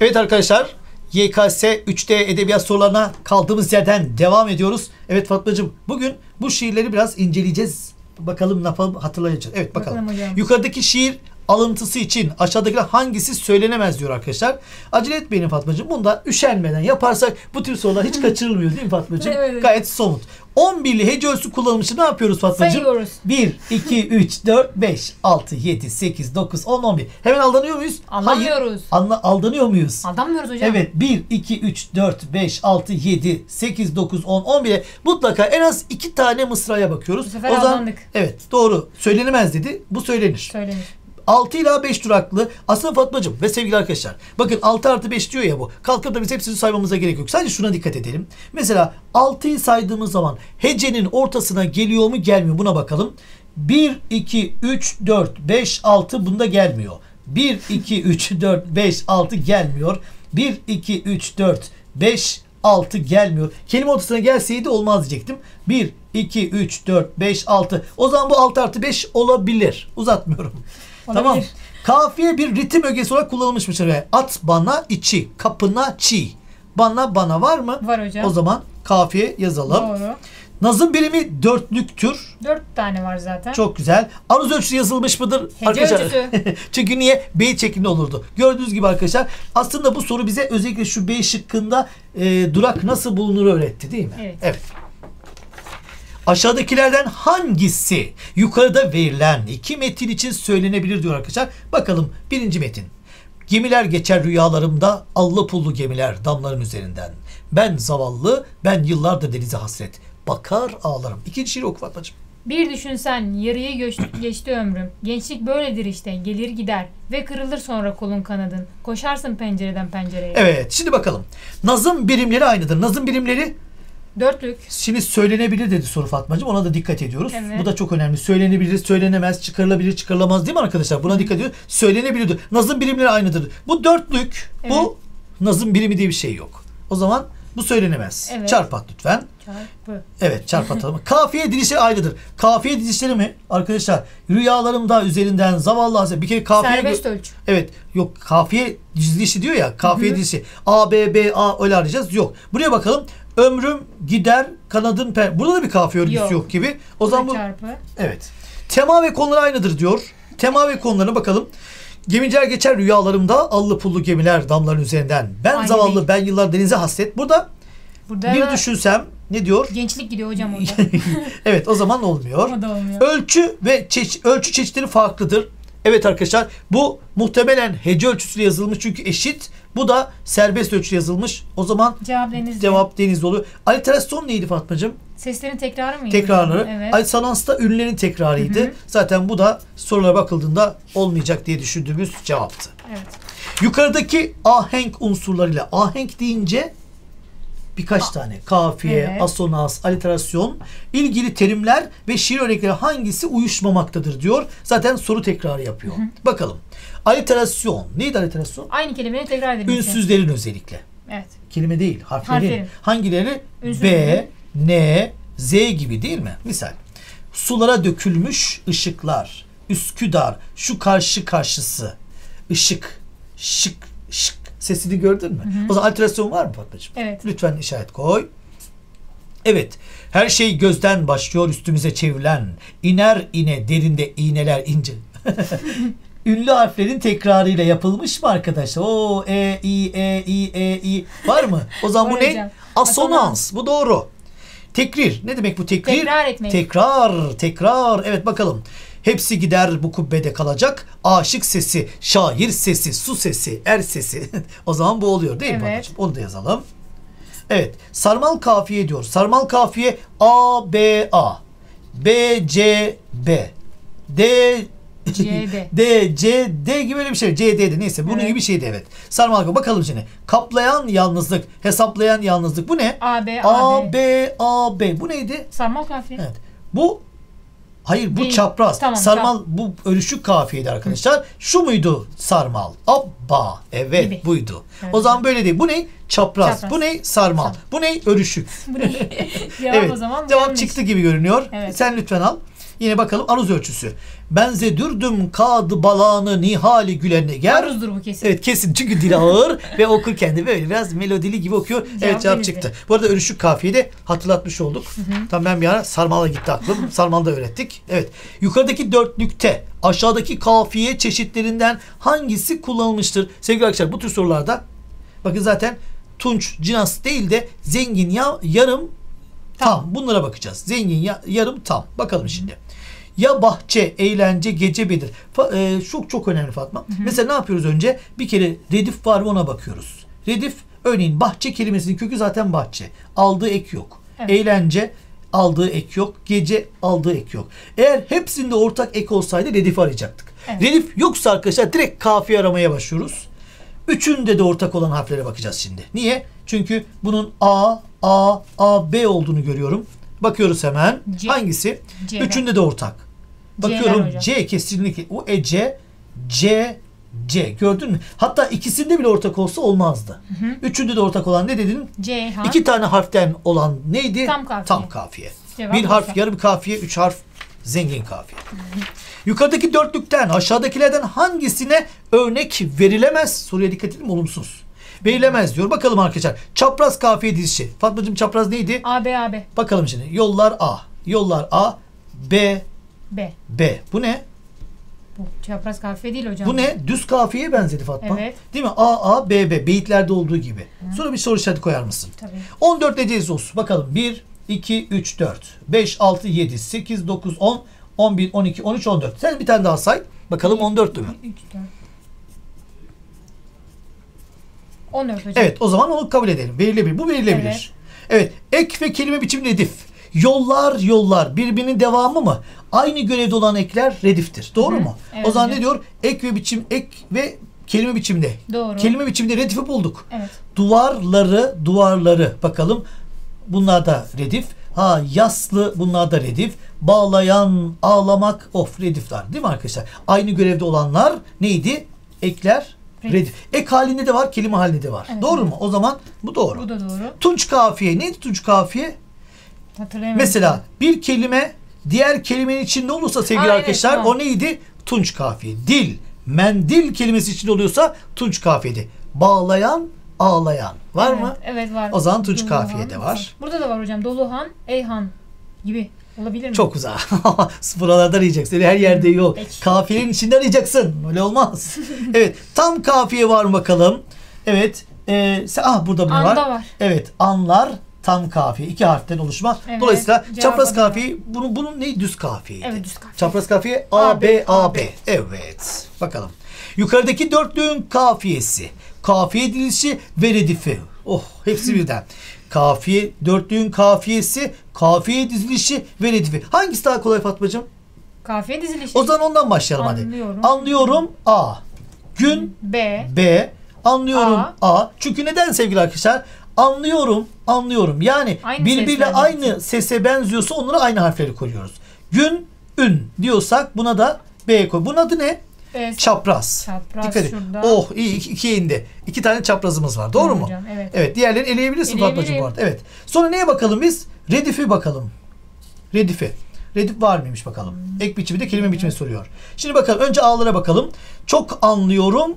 Evet arkadaşlar YKS 3D edebiyat sorularına kaldığımız yerden devam ediyoruz. Evet Fatmacığım bugün bu şiirleri biraz inceleyeceğiz. Bakalım ne yapalım hatırlayacağız. Evet bakalım. Bakalım hocam. Yukarıdaki şiir alıntısı için aşağıdakiler hangisi söylenemez diyor arkadaşlar. Acele etmeyin Fatmacığım. Bunda üşenmeden yaparsak bu tür sorular hiç kaçırılmıyor değil mi Fatmacığım? Evet. Gayet somut. 11'li hece ölçüsü kullanılmışı ne yapıyoruz Fatmacığım? Sayıyoruz. 1, 2, 3, 4, 5, 6, 7, 8, 9, 10, 11. Hemen aldanıyor muyuz? Aldanmıyoruz. Hayır. Anla, aldanıyor muyuz? Aldanmıyoruz hocam. Evet 1, 2, 3, 4, 5, 6, 7, 8, 9, 10, 11'e mutlaka en az 2 tane mısraya bakıyoruz. Bu sefer o zaman, aldandık. Evet doğru. Söylenemez dedi. Bu söylenir. Söylenir. 6 ila 5 duraklı. Aslında Fatmacığım ve sevgili arkadaşlar. Bakın 6 artı 5 diyor ya bu. Kalkıp da biz hepsini saymamıza gerek yok. Sadece şuna dikkat edelim. Mesela 6'yı saydığımız zaman hecenin ortasına geliyor mu gelmiyor buna bakalım. 1, 2, 3, 4, 5, 6 bunda gelmiyor. 1, 2, 3, 4, 5, 6 gelmiyor. 1, 2, 3, 4, 5, 6 gelmiyor. Kelime ortasına gelseydi olmaz diyecektim. 1, 2, 3, 4, 5, 6. O zaman bu 6 artı 5 olabilir. Uzatmıyorum. Olabilir. Tamam. Kafiye bir ritim ögesi olarak kullanılmışmış. Ve At bana içi, kapına çiğ. Bana bana var mı? Var hocam. O zaman kafiye yazalım. Doğru. Nazım birimi dörtlüktür. Dört tane var zaten. Çok güzel. Aruz ölçüsü yazılmış mıdır? Hece ölçüsü. Çünkü niye? B şeklinde olurdu. Gördüğünüz gibi arkadaşlar aslında bu soru bize özellikle şu B şıkkında e, durak nasıl bulunur öğretti değil mi? Evet. evet. Aşağıdakilerden hangisi yukarıda verilen iki metin için söylenebilir diyor arkadaşlar. Bakalım birinci metin. Gemiler geçer rüyalarımda allı pullu gemiler damların üzerinden. Ben zavallı, ben yıllardır denize hasret. Bakar ağlarım. İkinci şiir oku Fatmacığım. Bir düşünsen yarıyı göç- geçti ömrüm. Gençlik böyledir işte. Gelir gider. Ve kırılır sonra kolun kanadın. Koşarsın pencereden pencereye. Evet şimdi bakalım. Nazım birimleri aynıdır. Nazım birimleri Dörtlük. şimdi söylenebilir dedi soru Fatmacığım. Ona da dikkat ediyoruz. Evet. Bu da çok önemli. Söylenebilir, söylenemez, çıkarılabilir, çıkarılamaz değil mi arkadaşlar? Buna dikkat ediyoruz. Söylenebilir. Nazım birimleri aynıdır. Bu dörtlük. Bu nazım birimi diye bir şey yok. O zaman bu söylenemez. Evet. Çarpat lütfen. Çarpı. Evet çarpatalım. Kafiye dizişleri aynıdır. Kafiye dizişleri mi? Arkadaşlar rüyalarımda üzerinden zavallı Hazret. Bir kere kafiye... Serbest ölçü. Evet yok kafiye dizilişi diyor ya kafiye dizilişi A B B A öyle arayacağız yok. Buraya bakalım ömrüm gider kanadın per. Burada da bir kafiye örgüsü yok, Yok. gibi. O zaman bu çarpı. evet. Tema ve konular aynıdır diyor. Tema ve konularına bakalım. Gemiciler geçer rüyalarımda allı pullu gemiler damların üzerinden. Ben Aynı zavallı değil. ben yıllar denize hasret. Burada Burada bir düşünsem ne diyor? gençlik gidiyor hocam orada. evet o zaman olmuyor. o da olmuyor. Ölçü ve çeşit, ölçü çeşitleri farklıdır. Evet arkadaşlar bu muhtemelen hece ölçüsüyle yazılmış çünkü eşit. Bu da serbest ölçü yazılmış. O zaman Cevap deniz. cevap deniz oluyor. Aliterasyon neydi Fatmacığım? Seslerin tekrarı mıydı? Tekrarları. Evet. Alsanans da ünlülerin tekrarıydı. Hı hı. Zaten bu da sorulara bakıldığında olmayacak diye düşündüğümüz cevaptı. Evet. Yukarıdaki ahenk unsurlarıyla ahenk deyince birkaç tane kafiye, Evet. asonans, aliterasyon ilgili terimler ve şiir örnekleri hangisi uyuşmamaktadır diyor. Zaten soru tekrarı yapıyor. Bakalım. Aliterasyon. Neydi aliterasyon? Aynı kelimeyi tekrar edilmesi. Ünsüzlerin özellikle. Evet. Kelime değil, harflerin. Harflerin. Hangileri? Ünsüzlerin. B, N, Z gibi değil mi? Misal. Sulara dökülmüş ışıklar. Üsküdar, şu karşı karşısı. Işık, şık, şık. Sesini gördün mü? O zaman alterasyon var mı Fatmacığım? Evet. Lütfen işaret koy. Evet. Her şey gözden başlıyor üstümüze çevrilen. İner ine derinde iğneler ince. Ünlü harflerin tekrarıyla yapılmış mı arkadaşlar? O e i e i e i var mı? O zaman bu ne? Asonans. Bu doğru. Tekrir. Ne demek bu tekrir? Tekrar etmek. Tekrar, tekrar. Evet bakalım. Hepsi gider bu kubbede kalacak. Aşık sesi, şair sesi, su sesi, er sesi. o zaman bu oluyor değil mi? Evet. babacığım? Onu da yazalım. Evet. Sarmal kafiye diyor. Sarmal kafiye A, B, A. B, C, B. D, C, D. D, C, D gibi öyle bir şey. C, D de neyse. Bunun Evet. gibi bir şeydi evet. Sarmal kafiye. Bakalım şimdi. Kaplayan yalnızlık, hesaplayan yalnızlık. Bu ne? A, B, A, A, B. B, A, B. Bu neydi? Sarmal kafiye. Evet. Bu Hayır bu Değil. çapraz. Tamam, sarmal bu örüşük kafiyeydi arkadaşlar. Şu muydu sarmal? Abba. Evet Gibi. buydu. Evet. O zaman böyle değil. Bu ne? Çapraz. Çapraz. Bu ne? Sarmal. Sarmal. Bu ne? Örüşük. Bu ne? Cevap evet. o zaman Cevap çıktı gibi görünüyor. Evet. Sen lütfen al. Yine bakalım aruz ölçüsü. Benzedürdüm kadı balağını nihali gülenine gel. Aruzdur bu kesin. Evet kesin çünkü dili ağır ve okurken de böyle biraz melodili gibi okuyor. evet cevap Denizli. çıktı. Bu arada örüşük kafiyeyi de hatırlatmış olduk. Tam ben bir ara sarmala gitti aklım. Sarmalı da öğrettik. Evet. Yukarıdaki dörtlükte aşağıdaki kafiye çeşitlerinden hangisi kullanılmıştır? Sevgili arkadaşlar bu tür sorularda bakın zaten tunç, cinas değil de zengin ya yarım tam. Bunlara bakacağız. Zengin ya, yarım tam. Bakalım şimdi. Ya bahçe, eğlence, gece bedir. Fa- e, çok çok önemli Fatma. Mesela ne yapıyoruz önce? Bir kere redif var mı ona bakıyoruz. Redif örneğin bahçe kelimesinin kökü zaten bahçe. Aldığı ek yok. Evet. Eğlence aldığı ek yok. Gece aldığı ek yok. Eğer hepsinde ortak ek olsaydı redif arayacaktık. Evet. Redif yoksa arkadaşlar direkt kafiye aramaya başlıyoruz. Üçünde de ortak olan harflere bakacağız şimdi. Niye? Çünkü bunun A, A, A, B olduğunu görüyorum. Bakıyoruz hemen. C. Hangisi? C'ler. Üçünde de ortak. Bakıyorum. C kesinlikle. O Ece, C, C. Gördün mü? Hatta ikisinde bile ortak olsa olmazdı. Üçünde de ortak olan ne dedin? Ceyhan. İki tane harften olan neydi? Tam kafiye. Tam kafiye. Cevap bir harf yarım kafiye, üç harf zengin kafiye. Yukarıdaki dörtlükten aşağıdakilerden hangisine örnek verilemez? Soruya dikkat edin olumsuz. Verilemez diyor. Bakalım arkadaşlar. Çapraz kafiye dizişi. Fatmacığım çapraz neydi? A, B, A, B. Bakalım şimdi. Yollar A. Yollar A. B. B. B. Bu ne? Bu çapraz kafiye değil hocam. Bu ne? Düz kafiyeye benzedi Fatma. Evet. Değil mi? A, A, B, B. Beyitlerde olduğu gibi. Sonra bir soru işareti koyar mısın? Tabii. 14 necesi olsun. Bakalım. 1, 2, 3, 4, 5, 6, 7, 8, 9, 10, 11, 12, 13, 14. Sen bir tane daha say. Bakalım 14'tü mü? 3, 4. 14 hocam. Evet o zaman onu kabul edelim. Verilebilir. Bu verilebilir. Evet. Ek ve kelime biçimi redif. Yollar yollar birbirinin devamı mı? Aynı görevde olan ekler rediftir. Doğru Hı mu? Evet o zaman hocam. ne diyor? Ek ve biçim ek ve kelime biçiminde. Doğru. Kelime biçiminde redifi bulduk. Evet. Duvarları, duvarları bakalım. Bunlar da redif. Ha yaslı bunlar da redif. Bağlayan, ağlamak of redifler değil mi arkadaşlar? Aynı görevde olanlar neydi? Ekler Redif. redif. Ek halinde de var, kelime halinde de var. Evet, doğru mu? O zaman bu doğru. Bu da doğru. Tunç kafiye. Neydi tunç kafiye? Hatırlayamadım. Mesela bir kelime diğer kelimenin içinde olursa sevgili evet, arkadaşlar tamam. o neydi? Tunç kafiye. Dil, mendil kelimesi içinde oluyorsa tunç kafiyedi. Bağlayan, ağlayan. Var evet, mı? Evet var. O zaman tunç Doluhan. kafiye de var. Burada da var hocam. Doluhan, Eyhan gibi olabilir mi? Çok uzak. Buralardan arayacaksın. Her yerde yok. Peki. Kafiyenin içinde arayacaksın. Öyle olmaz. evet. Tam kafiye var bakalım? Evet. Sen- ah burada mı var? Var. Evet. Anlar tam kafiye. iki harften oluşma. Evet, Dolayısıyla çapraz kafiye bunun bunun ne düz kafiyeydi. Evet, düz kafiye. Çapraz kafiye A B A B. Evet. Bakalım. Yukarıdaki dörtlüğün kafiyesi, kafiye dizilişi ve redifi. Oh, hepsi birden. Kafiye, dörtlüğün kafiyesi, kafiye dizilişi ve redifi. Hangisi daha kolay Fatmacığım? Kafiye dizilişi. O zaman ondan başlayalım hadi. Anlıyorum. Anlıyorum A. Gün B. B. Anlıyorum A. A. Çünkü neden sevgili arkadaşlar? Anlıyorum, anlıyorum. Yani Aynı birbiriyle sesler aynı sese benziyorsa onlara aynı harfleri koyuyoruz. Gün, ün diyorsak buna da B koy. Bunun adı ne? B. Çapraz. Çapraz Dikkat şurada. Oh iyi iki, ikiye indi. İki tane çaprazımız var. Doğru mu? Hocam, evet. Evet. Diğerlerini eleyebilirsin Eleyebilirim. Fatmacığım bu arada. Evet. Sonra neye bakalım biz? Redifi bakalım. Redifi. Redif var mıymış bakalım. Ek biçimi de kelime biçimi soruyor. Şimdi bakalım. Önce A'lara bakalım. Çok anlıyorum.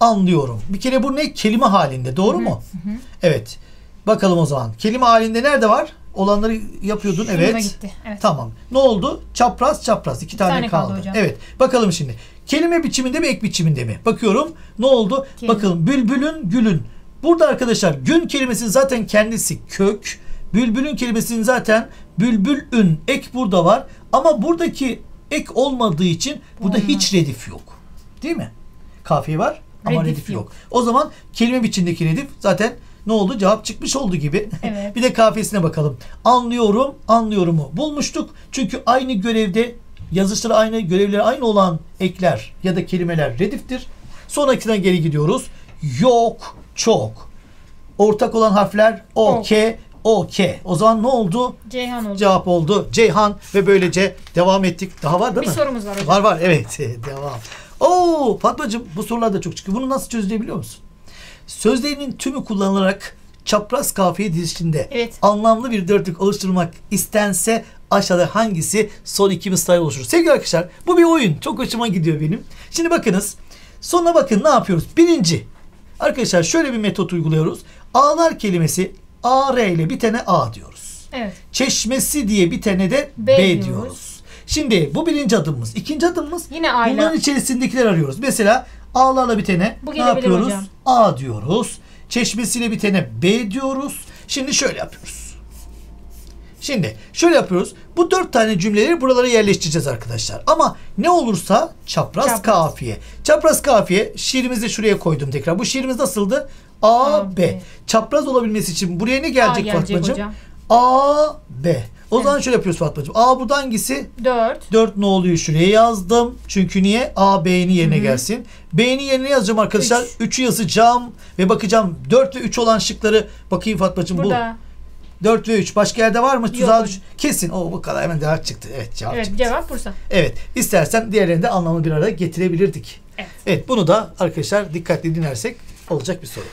Anlıyorum. Bir kere bu ne? Kelime halinde. Doğru mu? Evet. Bakalım o zaman. Kelime halinde nerede var? Olanları yapıyordun. Şurada evet. gitti. Evet. Tamam. Ne oldu? Çapraz çapraz. İki tane, tane kaldı kaldı. hocam. Evet. Bakalım şimdi. Kelime biçiminde mi ek biçiminde mi? Bakıyorum. Ne oldu? Kelime. Bakalım. Bülbülün gülün. Burada arkadaşlar gün kelimesinin zaten kendisi kök. Bülbülün kelimesinin zaten bülbülün ek burada var. Ama buradaki ek olmadığı için burada Olmaz. hiç redif yok. Değil mi? Kafiye var ama redif, Redif yok. yok. O zaman kelime biçimindeki redif zaten ne oldu? Cevap çıkmış oldu gibi. Evet. bir de kafiyesine bakalım. Anlıyorum, anlıyorumu bulmuştuk. Çünkü aynı görevde yazışları aynı, görevleri aynı olan ekler ya da kelimeler rediftir. Sonrakinden geri gidiyoruz. Yok, çok. Ortak olan harfler O, Ok. K, O, K. O zaman ne oldu? Ceyhan oldu. Cevap oldu. Ceyhan ve böylece devam ettik. Daha var değil Bir mi? sorumuz var hocam. Var var evet devam. Oo Fatmacığım bu sorular da çok çıkıyor. Bunu nasıl çözülebiliyor musun? Sözlerinin tümü kullanılarak çapraz kafiye dizişinde Evet. anlamlı bir dörtlük oluşturmak istense aşağıda hangisi son iki mısrayı oluşturur? Sevgili arkadaşlar bu bir oyun. Çok hoşuma gidiyor benim. Şimdi bakınız. Sonuna bakın ne yapıyoruz? Birinci. Arkadaşlar şöyle bir metot uyguluyoruz. Ağlar kelimesi AR ile bitene A diyoruz. Evet. Çeşmesi diye bitene de B, B diyoruz. diyoruz. Şimdi bu birinci adımımız. İkinci adımımız Yine ayla. bunların içerisindekiler arıyoruz. Mesela A'larla bitene Bu ne yapıyoruz? hocam. A diyoruz. Çeşmesiyle bitene B diyoruz. Şimdi şöyle yapıyoruz. Şimdi şöyle yapıyoruz. Bu dört tane cümleleri buralara yerleştireceğiz arkadaşlar. Ama ne olursa çapraz, Çapraz. kafiye. Çapraz kafiye şiirimizi şuraya koydum tekrar. Bu şiirimiz nasıldı? A, A, B. B. Çapraz olabilmesi için buraya ne gelecek, gelecek Fatmacığım? A, B. O Evet. zaman şöyle yapıyoruz Fatmacığım. A burada hangisi? 4. 4 ne oluyor şuraya yazdım. Çünkü niye? A B'nin yerine Hı hı. gelsin. B'nin yerine yazacağım arkadaşlar. Üç. 3'ü yazacağım ve bakacağım 4 ve 3 olan şıkları bakayım Fatmacığım bu. Burada. 4 ve 3 başka yerde var mı? Tuzağa düş. Kesin. O bu kadar hemen cevap çıktı. Evet cevap Evet çıktı. cevap Bursa. Evet. İstersen diğerlerini de anlamlı bir araya getirebilirdik. Evet. Evet bunu da arkadaşlar dikkatli dinlersek olacak bir soru.